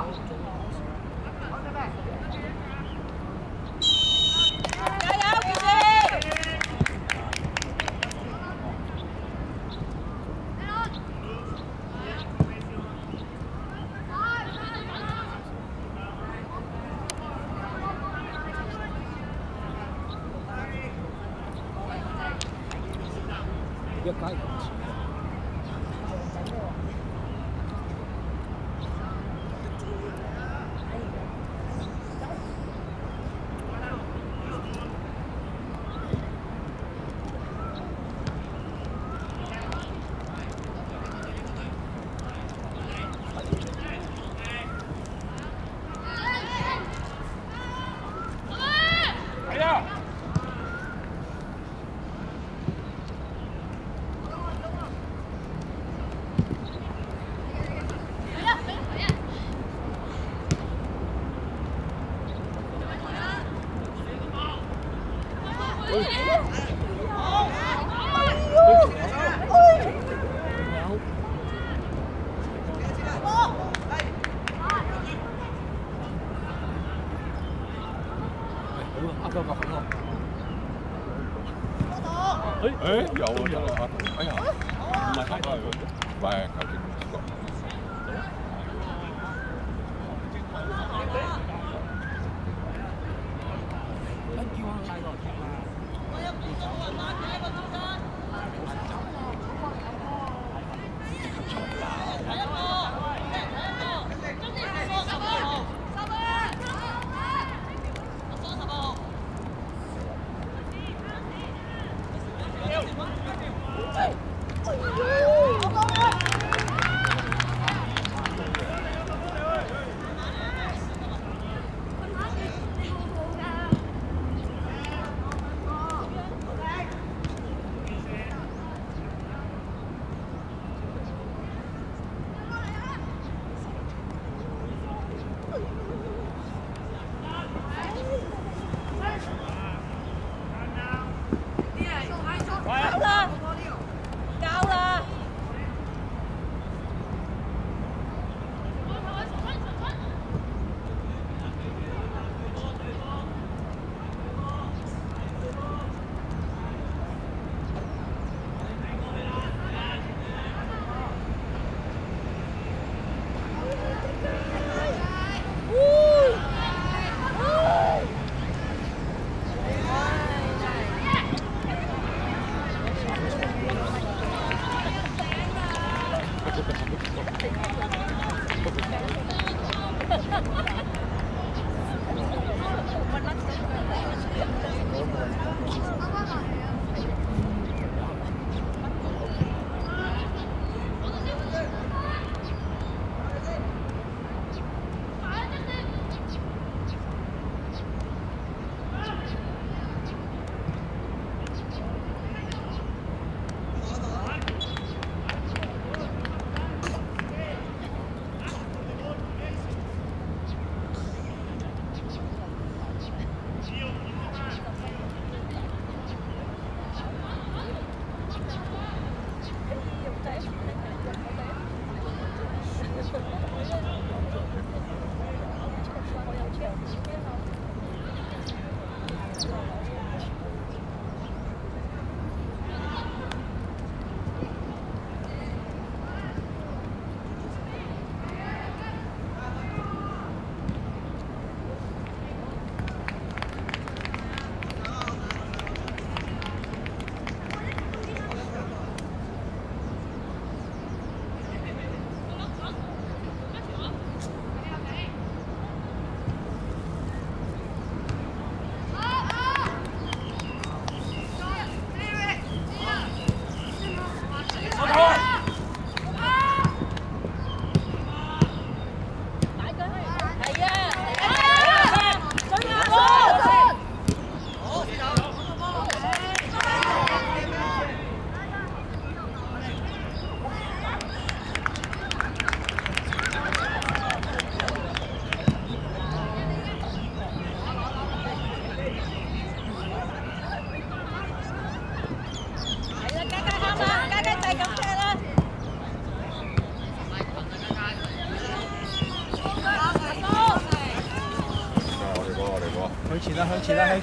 一阿哥個好。誒有啊有啊！哎呀，唔係翻返去嗰度，唔係球證唔知覺。夠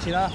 起了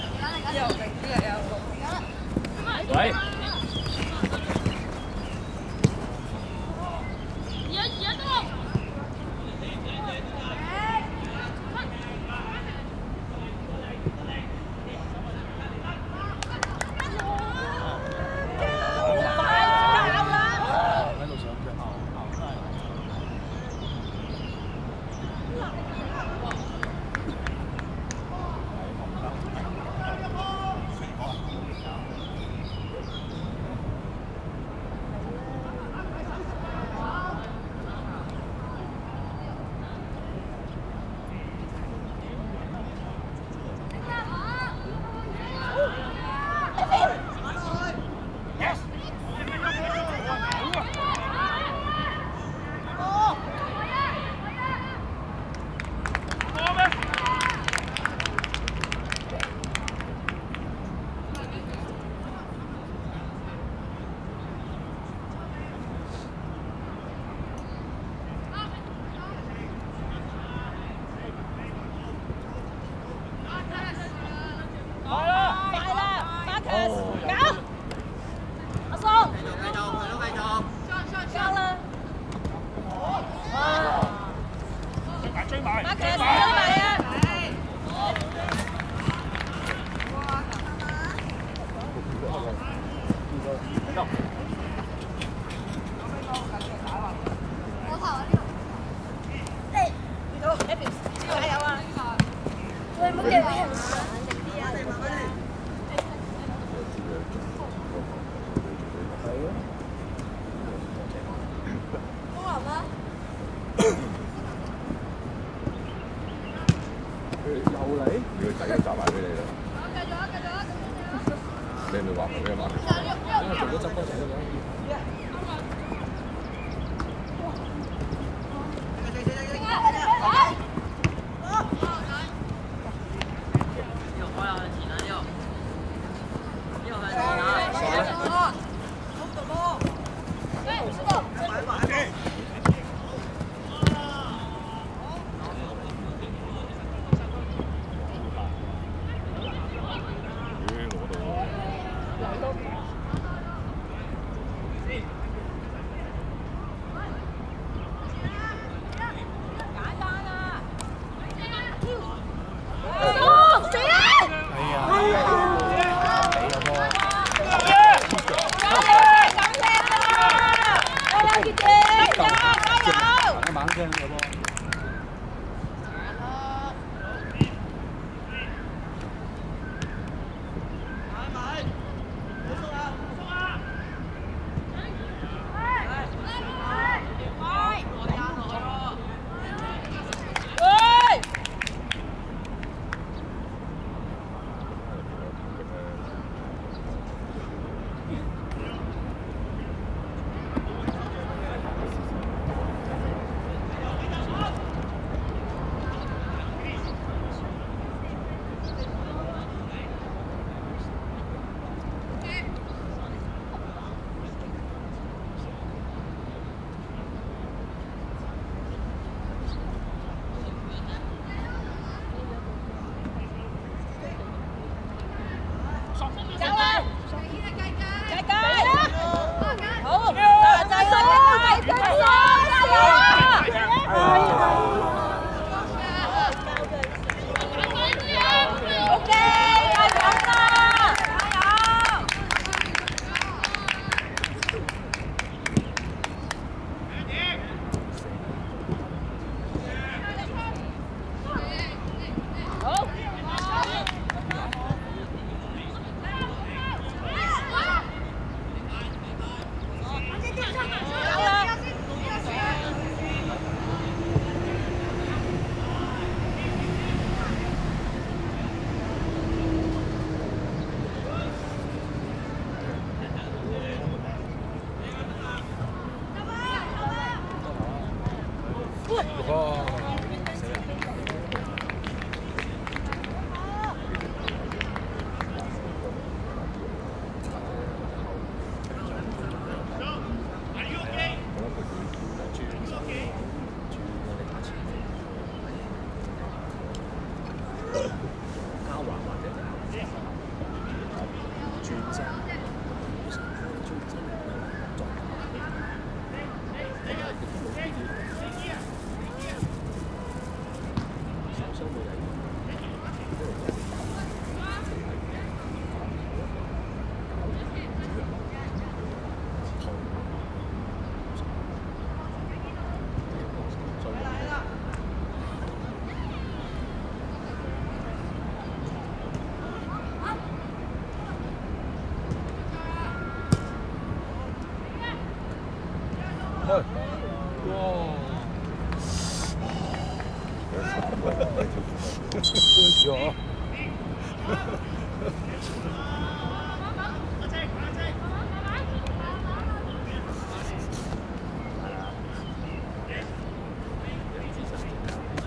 小不起哦。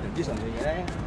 人之常情嘅，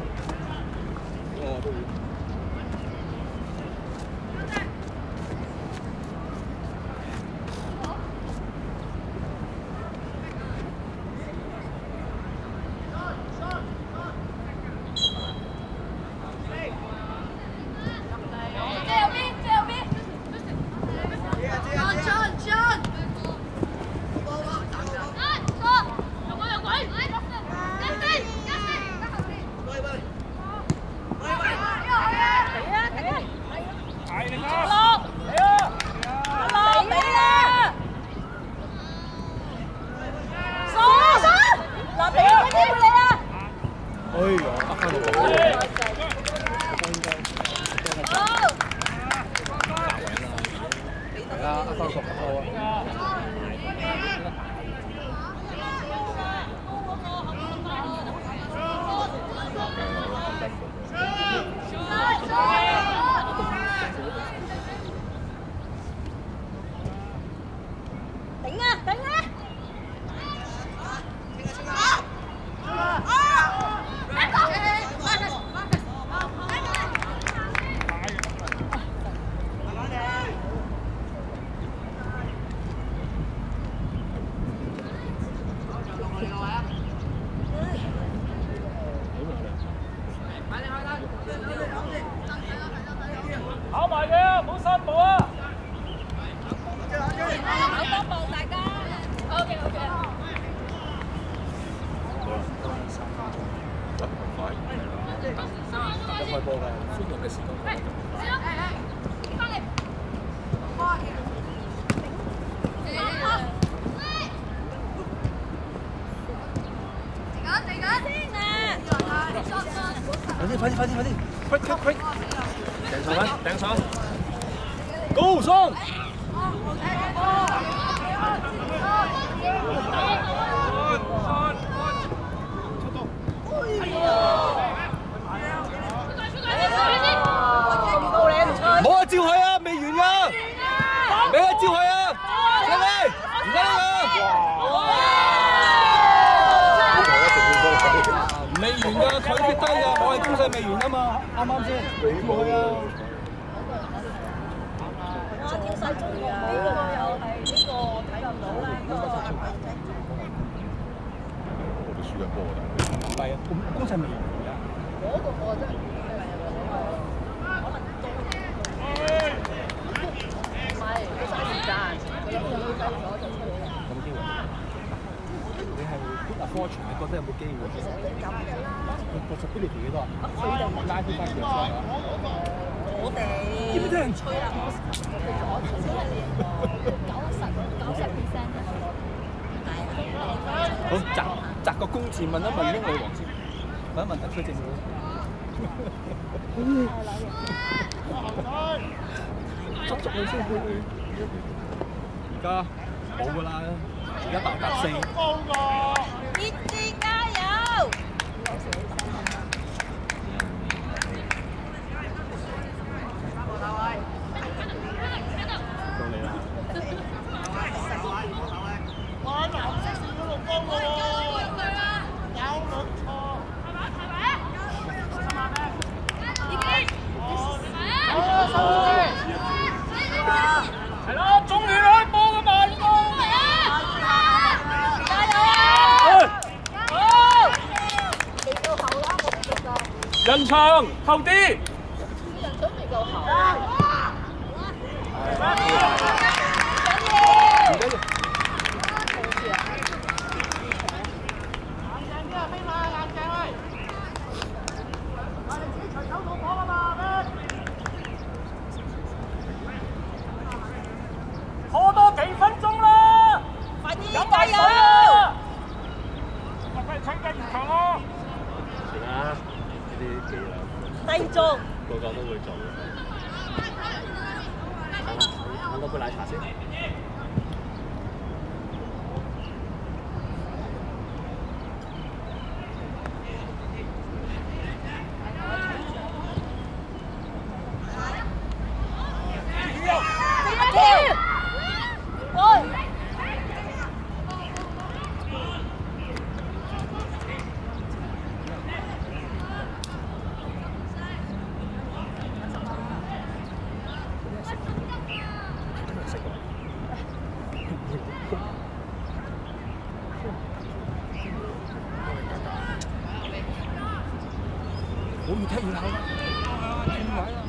開波嘅歡樂嘅時間。翻嚟。停緊，停緊。先啊！快啲，快啲，快啲，快啲！Quick, quick, quick！掟上啦，掟上！Go 上！冇啊，照佢啊，未完噶！俾佢照佢啊！上嚟，唔得啊！未完噶，佢跌低啊！我係攻勢未完啊嘛，啱啱先？你去啊！天勢中國呢個又係呢個睇唔到啦，呢個我都輸緊波啊！係啊，攻攻勢未完啊。嗰個我真係可能都唔係佢嘥時間，佢諗住走咗就出嚟啦。有冇機會？你係 put a fortune，你覺得有冇機會？其實你咁嘅啦，個 possibility 幾多啊？佢哋拉翻翻嘅係嘛？我哋知唔知啊吹啦，我我我只係九十九十 percent 好，擲擲個公字問一問英女王先，問一問特區政府。捉捉佢先。而家冇㗎啦，而家大達四。行っていた。得人長後啲。啲人準備夠後。唔緊要。拖多幾分鐘啦，快啲飲加油！埋水啦。咪快啲趁緊現場咯。係啊，呢啲技能繼續。個個都會做嘅。揾多杯奶茶先。好越踢越後啦，轉位啦。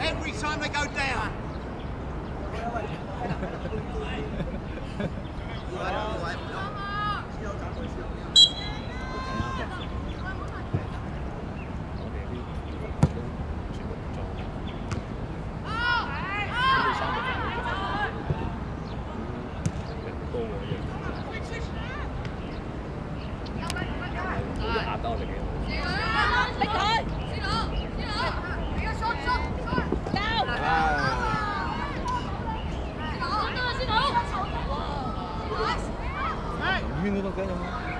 Every time they go down. 逼圈嗰度嘅咁。誒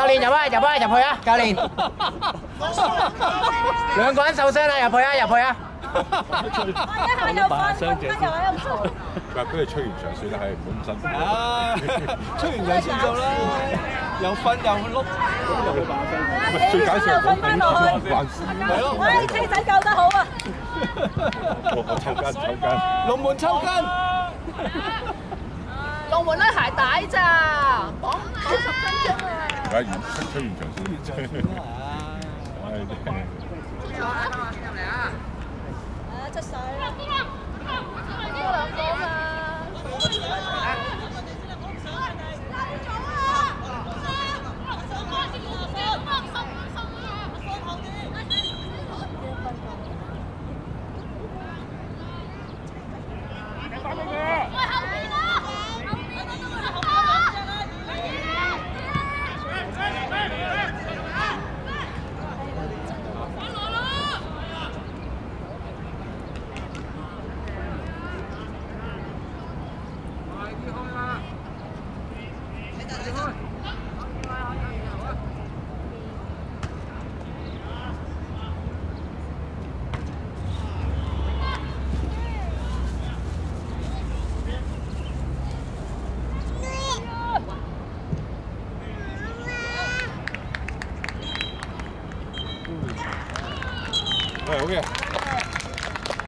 教練，入啊，入啊，入去啊，教練。兩個人受傷啦，入去啊，入去啊。一下又瞓，瞓又喺度嘈。佢話佢哋吹完場算啦，係唔好咁辛苦。啊，吹完場算數啦，又瞓又碌，咁又去把聲。最搞笑係瞓翻落去。關事。係咯，喂，車仔救得好啊！抽筋抽筋。龍門抽筋。龍門拉鞋帶咋，講講十分鐘啊！而家完吹完場先。唉，真係